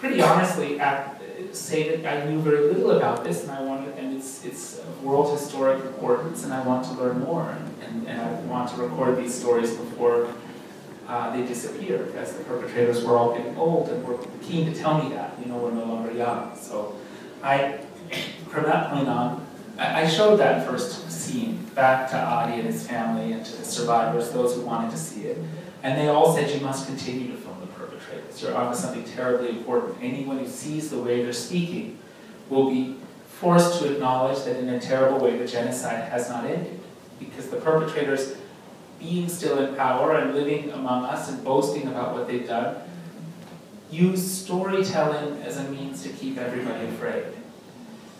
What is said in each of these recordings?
pretty honestly at, say that I knew very little about this and I wanted, and it's, it's world historic importance and I want to learn more and, and, I want to record these stories before uh, they disappear as the perpetrators were all getting old and were keen to tell me that, you know, we're no longer young. So I, from that point on, I, I showed that first scene back to Adi and his family and to the survivors, those who wanted to see it. And they all said, you must continue to film the perpetrators. You're onto something terribly important. Anyone who sees the way they're speaking will be forced to acknowledge that in a terrible way the genocide has not ended. Because the perpetrators being still in power and living among us and boasting about what they've done, use storytelling as a means to keep everybody afraid.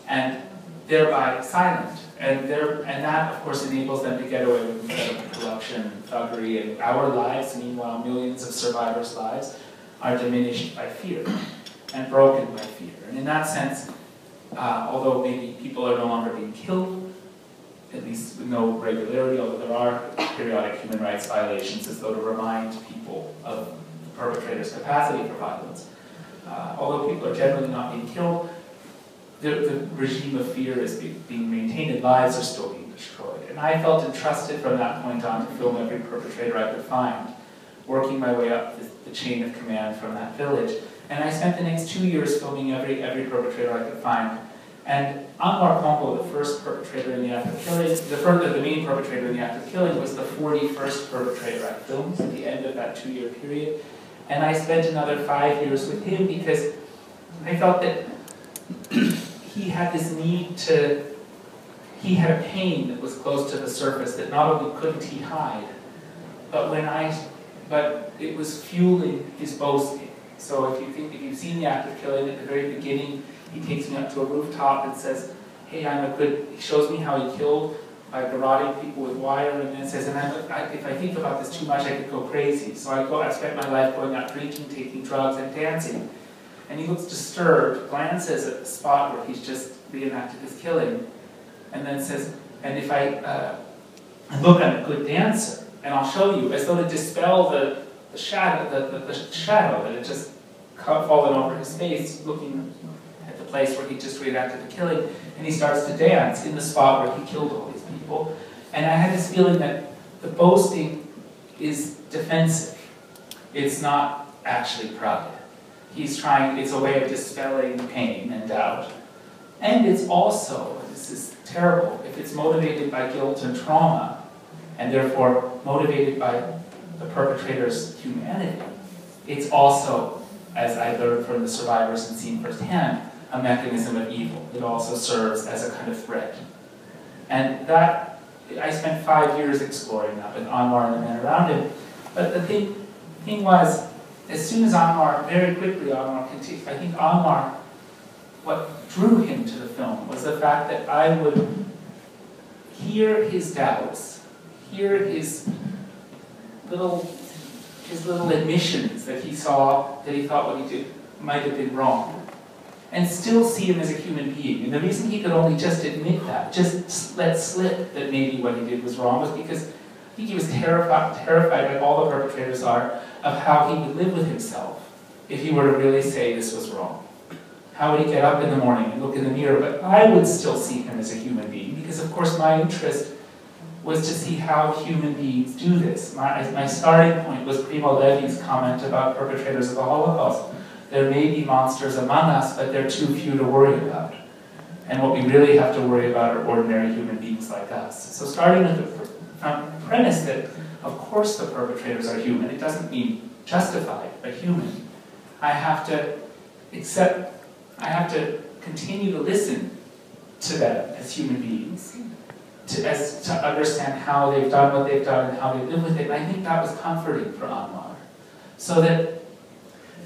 And thereby silent. And, there, and that, of course, enables them to get away with corruption, thuggery, and our lives, meanwhile, millions of survivors' lives, are diminished by fear and broken by fear. And in that sense, uh, although maybe people are no longer being killed, at least with no regularity, although there are periodic human rights violations as though to remind people of the perpetrator's capacity for violence. Uh, although people are generally not being killed, the, the regime of fear is be, being maintained and lives are still being destroyed. And I felt entrusted from that point on to film every perpetrator I could find, working my way up the, the chain of command from that village. And I spent the next two years filming every, every perpetrator I could find. And Anwar Congo, the first perpetrator in the act of killing, the, first, the main perpetrator in the act of killing, was the 41st perpetrator I filmed at the end of that two-year period. And I spent another five years with him because I felt that he had this need to, he had a pain that was close to the surface that not only couldn't he hide, but when I, but it was fueling his boasting. So if you think, if you've seen the act of killing at the very beginning, he takes me up to a rooftop and says, hey, I'm a good, he shows me how he killed by garroting people with wire, and then says, and I, if I think about this too much, I could go crazy. So I go, I spent my life going out drinking, taking drugs, and dancing. And he looks disturbed, glances at the spot where he's just reenacted his killing, and then says, and if I uh, look, I'm a good dancer, and I'll show you, as though to dispel the, the shadow, the, the, the shadow that had just fallen over his face, looking at the place where he just reenacted the killing, and he starts to dance in the spot where he killed all these people. And I had this feeling that the boasting is defensive. It's not actually pride. He's trying, it's a way of dispelling pain and doubt. And it's also, this is terrible, if it's motivated by guilt and trauma, and therefore motivated by the perpetrator's humanity, it's also, as I learned from the survivors and seen firsthand, a mechanism of evil. It also serves as a kind of threat. And that, I spent five years exploring that with Anwar and the men around him. But the thing, thing was, as soon as Anwar, very quickly Anwar continued, I think Anwar, what drew him to the film was the fact that I would hear his doubts, hear his little, his little admissions that he saw, that he thought what he did might have been wrong, and still see him as a human being. And the reason he could only just admit that, just let slip that maybe what he did was wrong, was because I think he was terrified, terrified like all the perpetrators are, of how he would live with himself if he were to really say this was wrong. How would he get up in the morning and look in the mirror? But I would still see him as a human being because, of course, my interest was to see how human beings do this. My, my starting point was Primo Levi's comment about perpetrators of the Holocaust. There may be monsters among us, but they're too few to worry about. And what we really have to worry about are ordinary human beings like us. So starting with the premise that of course the perpetrators are human. It doesn't mean justified, but human. I have to accept, I have to continue to listen to them as human beings, to, as, to understand how they've done what they've done and how they live with it. And I think that was comforting for Anwar. So that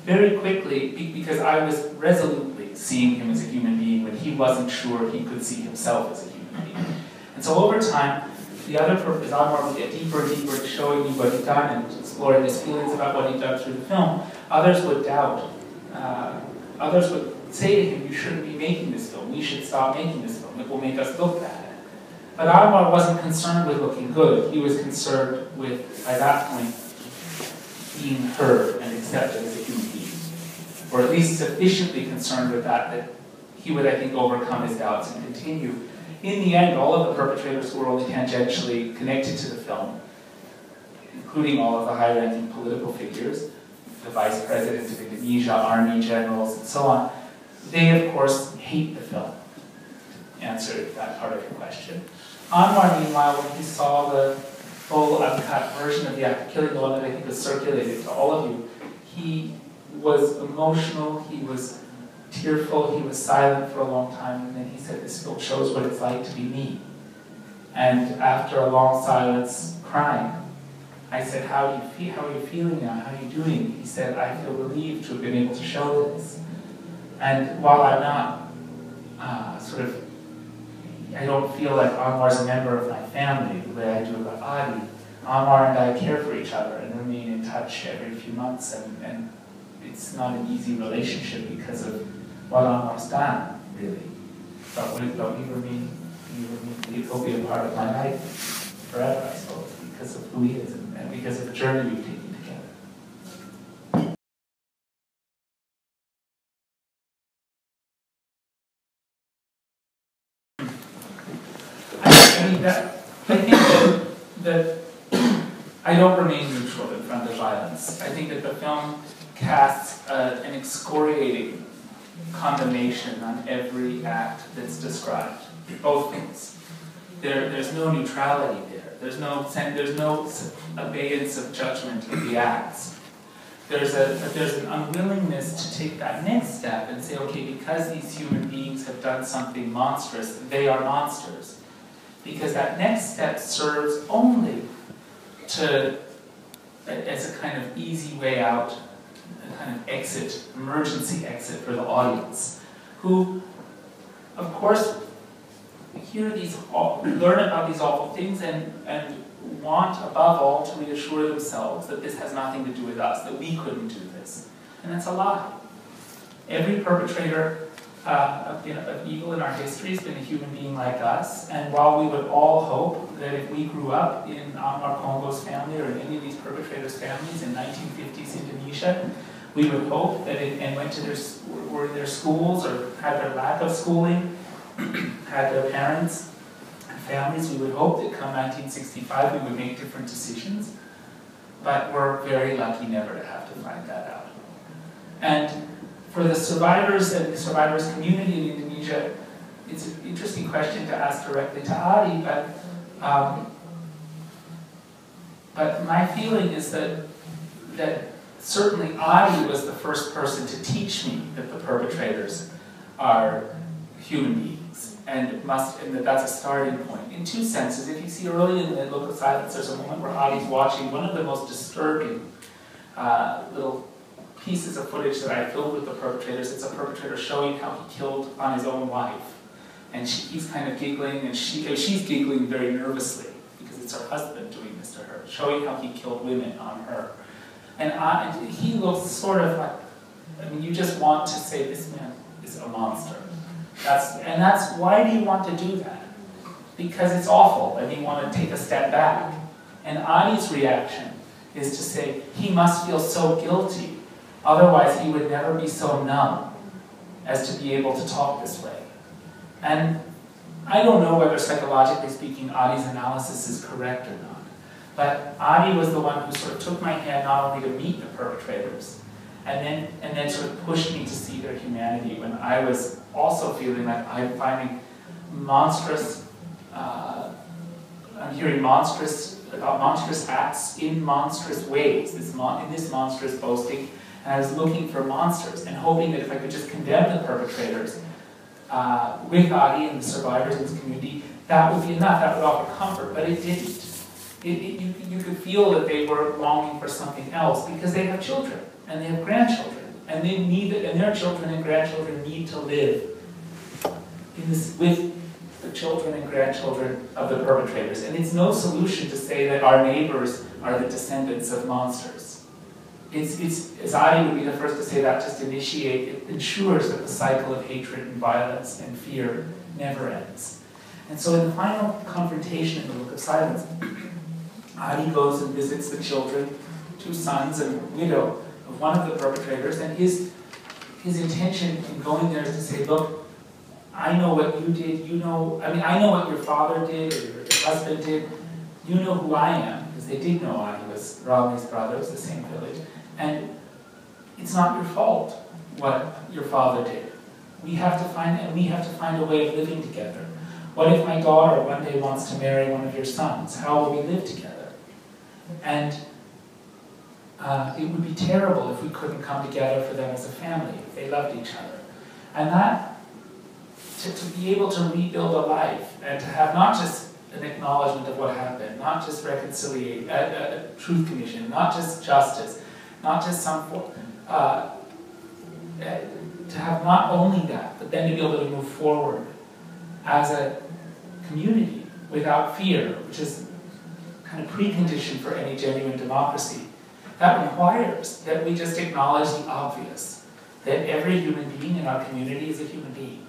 very quickly, because I was resolutely seeing him as a human being when he wasn't sure he could see himself as a human being. And so over time, the other purpose, Anwar would get deeper and deeper showing you what he'd done and exploring his feelings about what he'd done through the film. Others would doubt. Uh, others would say to him, you shouldn't be making this film. We should stop making this film. It will make us look bad. But Anwar wasn't concerned with looking good. He was concerned with, by that point, being heard and accepted as a human being. or at least sufficiently concerned with that that he would, I think, overcome his doubts and continue. In the end, all of the perpetrators were only tangentially connected to the film, including all of the high-ranking political figures, the vice president of Indonesia, army generals, and so on. They, of course, hate the film. Answer that part of your question. Anwar, meanwhile, when he saw the full uncut version of the act of killing, the one that I think was circulated to all of you, he was emotional, he was tearful, he was silent for a long time, and then he said, this film shows what it's like to be me. And after a long silence, crying, I said, how, you feel, how are you feeling now? How are you doing? He said, I feel relieved to have been able to show this. And while I'm not uh, sort of, I don't feel like Anwar's a member of my family the way I do about Adi, Anwar and I care for each other and remain in touch every few months. And, and it's not an easy relationship because of what Anwar's done, really. But we, but we remain, we remain, it will be a part of my life forever, I suppose, because of who he is and, because of the journey we've taken. That, I think that, that I don't remain neutral in front of violence. I think that the film casts uh, an excoriating condemnation on every act that's described. Both things. There, there's no neutrality there. There's no, there's no abeyance of judgment of the acts. There's, a, there's an unwillingness to take that next step and say, okay, because these human beings have done something monstrous, they are monsters because that next step serves only to, as a kind of easy way out, exit, emergency exit for the audience, who, of course, hear these, learn about these awful things and, and want, above all, to reassure themselves that this has nothing to do with us, that we couldn't do this. And that's a lie. Every perpetrator uh, of, you know, of evil in our history has been a human being like us. And while we would all hope that if we grew up in Anwar Congo's family or in any of these perpetrators' families in 1950s Indonesia, we would hope that it, and went to their, were their schools or had their lack of schooling, had their parents and families, we would hope that come 1965 we would make different decisions. But we're very lucky never to have to find that out. And for the survivors and the survivors community in Indonesia, it's an interesting question to ask directly to Adi, but um, but my feeling is that that certainly Adi was the first person to teach me that the perpetrators are human beings and must and that that's a starting point. In two senses, if you see early in the Look of Silence, there's a moment where Adi's watching one of the most disturbing uh, little pieces of footage that I filmed with the perpetrators. It's a perpetrator showing how he killed on his own wife. And she, he's kind of giggling, and she, she's giggling very nervously because it's her husband doing this to her, showing how he killed women on her. And, I, he looks sort of like, I mean, you just want to say, this man is a monster. That's, and that's, why do you want to do that? Because it's awful, and you want to take a step back. And Adi's reaction is to say, he must feel so guilty Otherwise, he would never be so numb as to be able to talk this way. And I don't know whether psychologically speaking Adi's analysis is correct or not. But Adi was the one who sort of took my hand not only to meet the perpetrators, and then, and then sort of pushed me to see their humanity when I was also feeling like I'm finding monstrous, uh, I'm hearing monstrous, about monstrous acts in monstrous ways, this mon in this monstrous boasting, and I was looking for monsters and hoping that if I could just condemn the perpetrators uh, with Adi and the survivors in this community, that would be enough. That would offer comfort, but it didn't. It, it, you, you could feel that they were longing for something else because they have children and they have grandchildren, and they need and their children and grandchildren need to live in this with the children and grandchildren of the perpetrators. And it's no solution to say that our neighbors are the descendants of monsters it's, it's, as Adi would be the first to say that, just initiate, it ensures that the cycle of hatred and violence and fear never ends. And so in the final confrontation in the Look of Silence, Adi goes and visits the children, two sons and a widow of one of the perpetrators, and his, his intention in going there is to say, look, I know what you did, you know, I mean, I know what your father did or your husband did, you know who I am, because they did know I was Ramli's brother, it was the same village, and it's not your fault what your father did. We have to find, and we have to find a way of living together. What if my daughter one day wants to marry one of your sons? How will we live together? And uh, it would be terrible if we couldn't come together for them as a family, if they loved each other. And that, to, to be able to rebuild a life, and to have not just an acknowledgement of what happened, not just reconciliation, a, truth commission, not just justice, not just some uh, uh, to have not only that, but then to be able to move forward as a community without fear, which is kind of precondition for any genuine democracy. That requires that we just acknowledge the obvious, that every human being in our community is a human being.